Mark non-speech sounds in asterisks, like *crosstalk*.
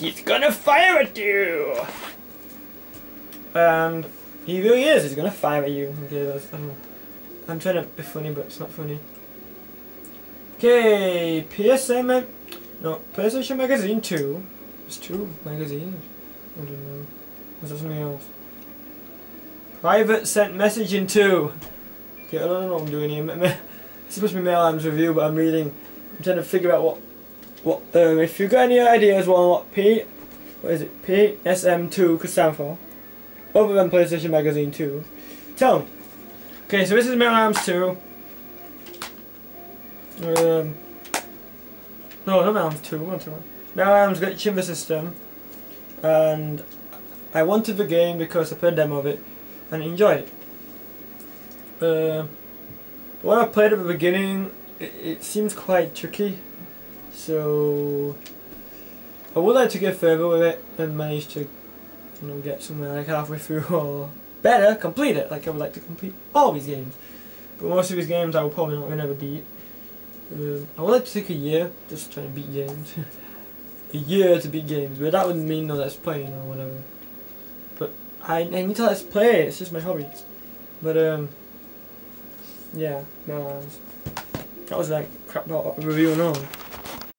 He's gonna fire at you! And he really is, he's gonna fire at you. Okay, that's, I don't know. I'm trying to be funny, but it's not funny. Okay, PSM, no, PlayStation Magazine 2. It's two magazines. I don't know. Was that something else? Private sent message in 2. Okay, I don't know what I'm doing here. *laughs* It's supposed to be Metal Arms review, but I'm reading. I'm trying to figure out what, what. Um, if you've got any ideas, well, what P, what is it? PSM2 could stand for, other than PlayStation Magazine 2, tell me. Okay, so this is Metal Arms 2. Um, no, not Metal Arms 2. One, two, one. Metal Arms Glitch in the System, and I wanted the game because I played a demo of it and enjoyed it. Uh, when I played at the beginning, it, it seems quite tricky, so I would like to get further with it and manage to, you know, get somewhere like halfway through *laughs* or better, complete it. Like I would like to complete all these games, but most of these games I will probably not ever beat. Uh, I would like to take a year just trying to beat games. *laughs* a year to beat games, but that wouldn't mean no let's playing or whatever. But I, I need to let's play. It's just my hobby. But um. Yeah, no, that was like crap about review and all.